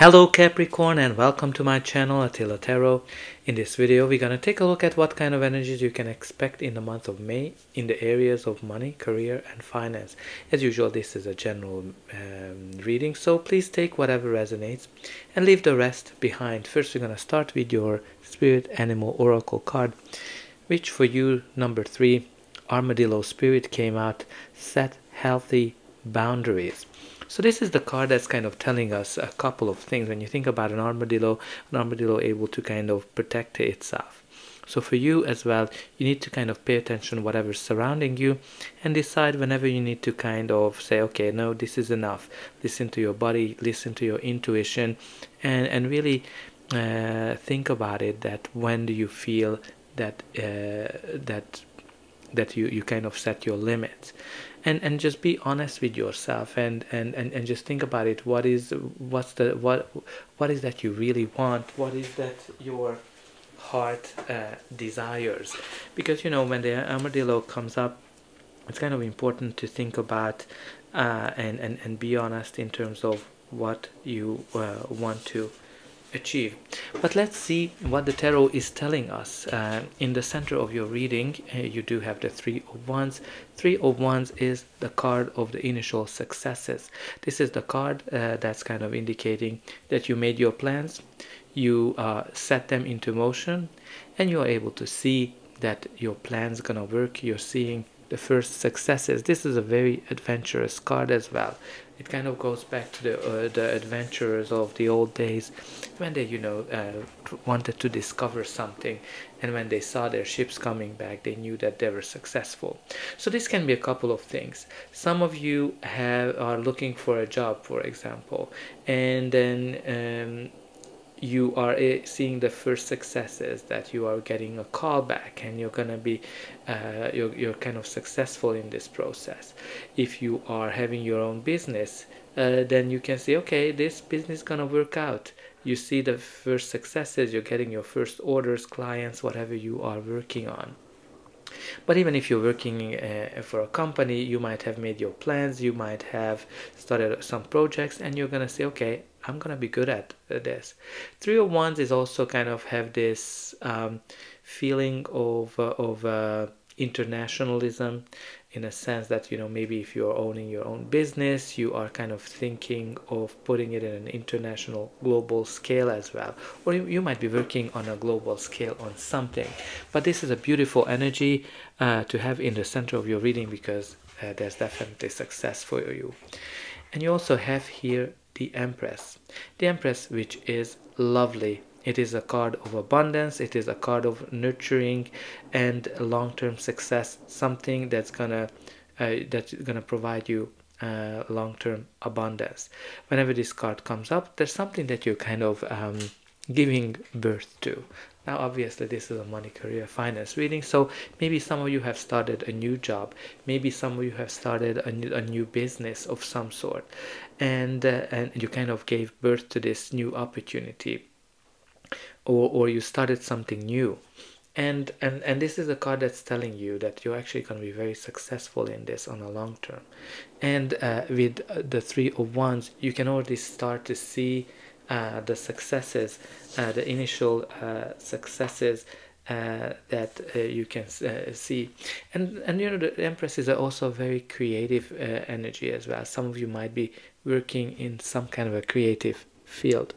Hello Capricorn and welcome to my channel Attila Tarot. In this video we're going to take a look at what kind of energies you can expect in the month of May in the areas of money, career and finance. As usual this is a general um, reading so please take whatever resonates and leave the rest behind. First we're going to start with your spirit animal oracle card which for you number 3 armadillo spirit came out set healthy boundaries. So this is the card that's kind of telling us a couple of things. When you think about an armadillo, an armadillo able to kind of protect itself. So for you as well, you need to kind of pay attention whatever's surrounding you and decide whenever you need to kind of say, okay, no, this is enough. Listen to your body, listen to your intuition, and, and really uh, think about it that when do you feel that uh, that that you, you kind of set your limits and and just be honest with yourself and, and and and just think about it. What is what's the what what is that you really want? What is that your heart uh, desires? Because you know when the armadillo comes up it's kind of important to think about uh, and, and and be honest in terms of what you uh, want to achieve. But let's see what the tarot is telling us. Uh, in the center of your reading, uh, you do have the Three of Wands. Three of Wands is the card of the initial successes. This is the card uh, that's kind of indicating that you made your plans, you uh, set them into motion, and you are able to see that your plan's gonna work. You're seeing the first successes. This is a very adventurous card as well. It kind of goes back to the uh, the adventurers of the old days when they, you know, uh, wanted to discover something, and when they saw their ships coming back, they knew that they were successful. So this can be a couple of things. Some of you have are looking for a job, for example, and then. Um, you are eh, seeing the first successes that you are getting a call back and you're gonna be uh, you're, you're kind of successful in this process. If you are having your own business uh, then you can say okay this business gonna work out. You see the first successes you're getting your first orders clients whatever you are working on. But even if you're working uh, for a company you might have made your plans you might have started some projects and you're gonna say okay i'm gonna be good at this. Three of wands is also kind of have this um, feeling of uh, of uh, internationalism in a sense that you know maybe if you're owning your own business you are kind of thinking of putting it in an international global scale as well. Or you, you might be working on a global scale on something. But this is a beautiful energy uh, to have in the center of your reading because uh, there's definitely success for you. And you also have here the empress. The empress which is lovely. It is a card of abundance. It is a card of nurturing and long-term success something that's gonna uh, that's gonna provide you uh, long-term abundance. Whenever this card comes up there's something that you're kind of um, giving birth to. Now obviously this is a money career finance reading so maybe some of you have started a new job. Maybe some of you have started a new, a new business of some sort. And uh, and you kind of gave birth to this new opportunity. Or, or you started something new. And and and this is a card that's telling you that you're actually going to be very successful in this on a long term. And uh, with the three of wands you can already start to see uh, the successes uh, the initial uh, successes uh, that uh, you can see. And and you know the empress is also very creative energy as well. Some of you might be working in some kind of a creative field.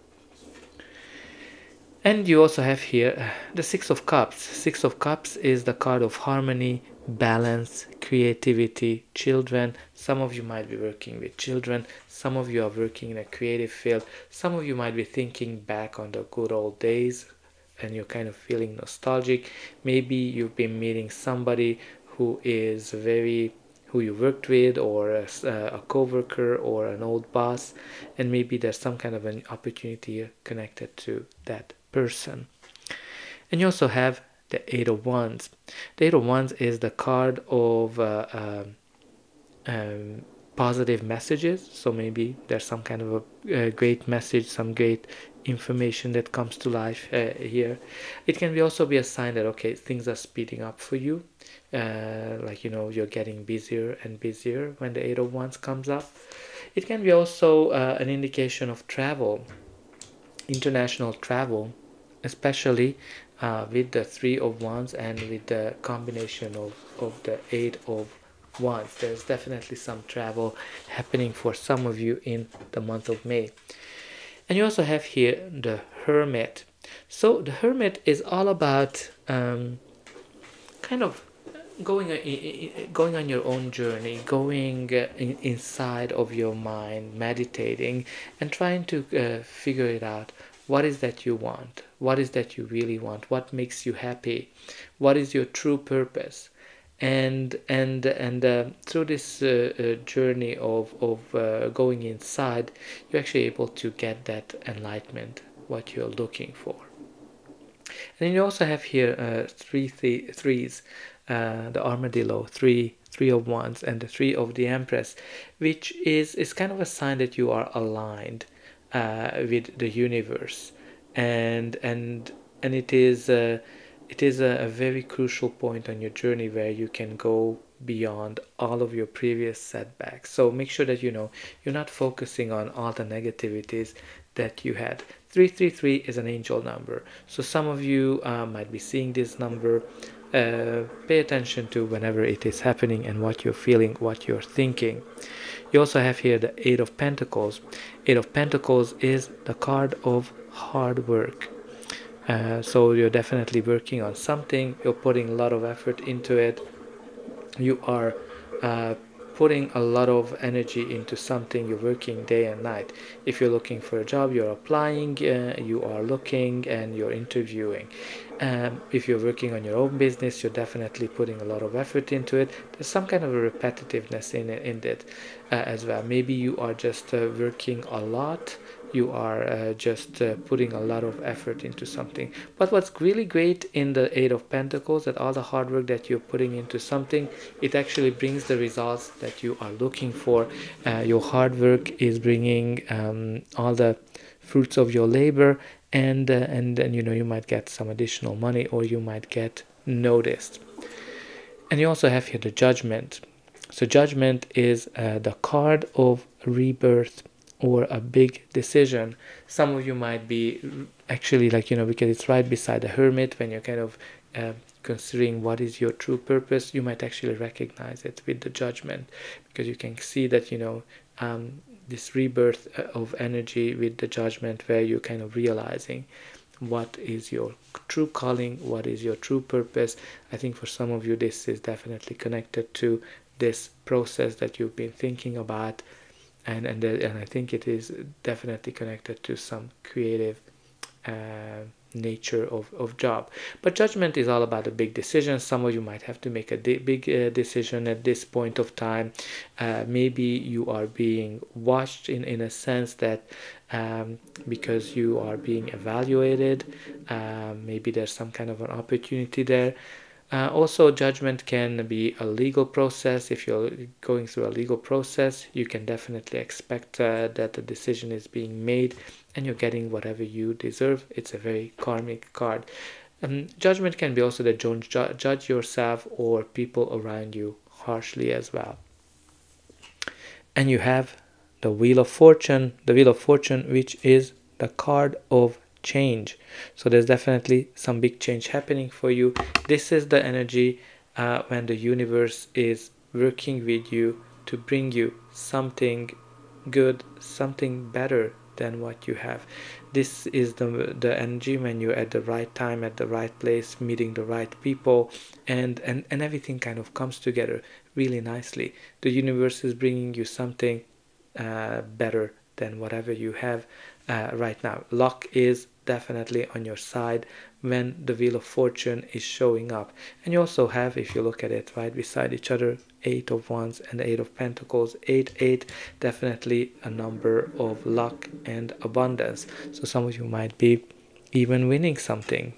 And you also have here the Six of Cups. Six of Cups is the card of harmony, balance, creativity, children. Some of you might be working with children. Some of you are working in a creative field. Some of you might be thinking back on the good old days and you're kind of feeling nostalgic. Maybe you've been meeting somebody who is very who you worked with or a, uh, a co-worker or an old boss and maybe there's some kind of an opportunity connected to that person. And you also have the Eight of Wands. The Eight of Wands is the card of uh, um, um, positive messages. So maybe there's some kind of a, a, great message, some great information that comes to life uh, here. It can be also be a sign that okay, things are speeding up for you. Uh, like you know, you're getting busier and busier when the Eight of Wands comes up. It can be also uh, an indication of travel international travel especially uh, with the three of wands and with the combination of, of the eight of wands. There's definitely some travel happening for some of you in the month of may. And you also have here the hermit. So the hermit is all about um, kind of going going on your own journey going uh, in, inside of your mind meditating and trying to uh, figure it out what is that you want? What is that you really want? What makes you happy? What is your true purpose? And and and uh, through this uh, uh, journey of of uh, going inside you're actually able to get that enlightenment what you're looking for. And then you also have here uh, three th- threes uh, the armadillo three three of wands and the three of the empress which is is kind of a sign that you are aligned with the universe and and and it is it is a, a very crucial point on your journey where you can go beyond all of your previous setbacks. So make sure that you know you're not focusing on all the negativities that you had. 333 is an angel number. So some of you uh, might be seeing this number. Uh, pay attention to whenever it is happening and what you're feeling, what you're thinking. You also have here the Eight of Pentacles. Eight of Pentacles is the card of hard work. Uh, so you're definitely working on something you're putting a lot of effort into it you are uh, putting a lot of energy into something you're working day and night. If you're looking for a job you're applying uh, you are looking and you're interviewing. Um, if you're working on your own business you're definitely putting a lot of effort into it. There's some kind of a repetitiveness in it in it uh, as well. Maybe you are just uh, working a lot you are uh, just uh, putting a lot of effort into something. But what's really great in the eight of pentacles that all the hard work that you're putting into something it actually brings the results that you are looking for. Uh, your hard work is bringing um, all the fruits of your labor and uh, and then you know you might get some additional money or you might get noticed. And you also have here the judgment. So judgment is uh, the card of rebirth or a big decision some of you might be actually like you know because it's right beside the hermit when you're kind of uh, considering what is your true purpose you might actually recognize it with the judgment because you can see that you know um, this rebirth uh, of energy with the judgment where you're kind of realizing what is your true calling what is your true purpose. I think for some of you this is definitely connected to this process that you've been thinking about and and and I think it is definitely connected to some creative uh, nature of, of job. But judgment is all about a big decision some of you might have to make a big uh, decision at this point of time. Uh, maybe you are being watched in in a sense that um, because you are being evaluated um, maybe there's some kind of an opportunity there uh, also, judgment can be a legal process. If you're going through a legal process, you can definitely expect uh, that the decision is being made and you're getting whatever you deserve. It's a very karmic card. Um, judgment can be also that don't ju- judge yourself or people around you harshly as well. And you have the Wheel of Fortune, the Wheel of Fortune, which is the card of change. So there's definitely some big change happening for you. This is the energy uh, when the universe is working with you to bring you something good something better than what you have. This is the the energy when you're at the right time at the right place meeting the right people and and and everything kind of comes together really nicely. The universe is bringing you something uh, better than whatever you have uh, right now. Luck is definitely on your side when the wheel of fortune is showing up. And you also have if you look at it right beside each other eight of wands and eight of pentacles. Eight eight definitely a number of luck and abundance. So some of you might be even winning something.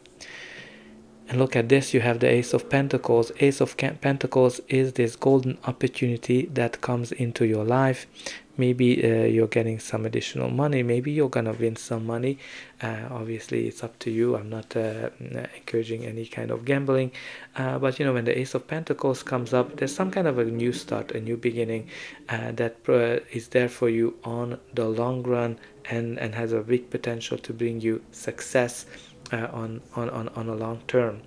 And look at this you have the ace of pentacles. Ace of pentacles is this golden opportunity that comes into your life maybe uh, you're getting some additional money. Maybe you're gonna win some money. Uh, obviously it's up to you. I'm not uh, encouraging any kind of gambling. Uh, but you know when the ace of pentacles comes up there's some kind of a new start a new beginning uh, that uh, is there for you on the long run and and has a big potential to bring you success on, on on on a long term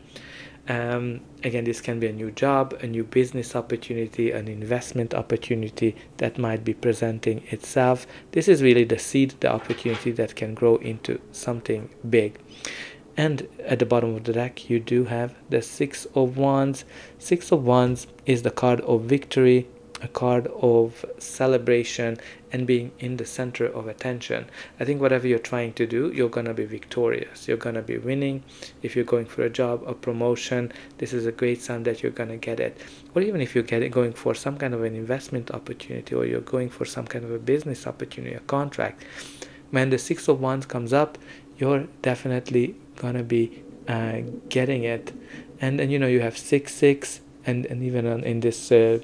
um, again this can be a new job a new business opportunity an investment opportunity that might be presenting itself. This is really the seed the opportunity that can grow into something big. And at the bottom of the deck you do have the six of wands. Six of wands is the card of victory a card of celebration and being in the center of attention. I think whatever you're trying to do, you're going to be victorious. You're going to be winning. If you're going for a job, a promotion, this is a great sign that you're going to get it. Or even if you're getting, going for some kind of an investment opportunity or you're going for some kind of a business opportunity, a contract, when the Six of Wands comes up, you're definitely going to be uh, getting it. And then, you know, you have 6 6 and, and even on, in this uh,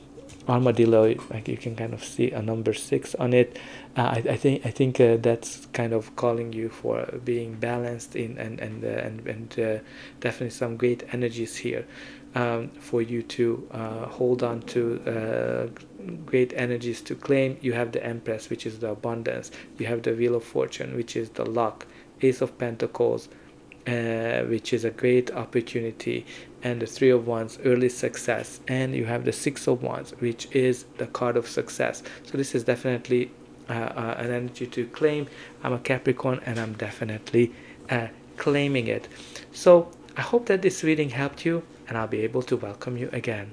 armadillo like you can kind of see a number six on it. Uh, I, I think I think uh, that's kind of calling you for being balanced in and and uh, and, and uh, definitely some great energies here um, for you to uh, hold on to uh, great energies to claim. You have the empress which is the abundance. You have the wheel of fortune which is the luck. Ace of pentacles which is a great opportunity and the three of wands early success. And you have the six of wands which is the card of success. So this is definitely uh, uh, an energy to claim. I'm a capricorn and i'm definitely uh, claiming it. So i hope that this reading helped you and i'll be able to welcome you again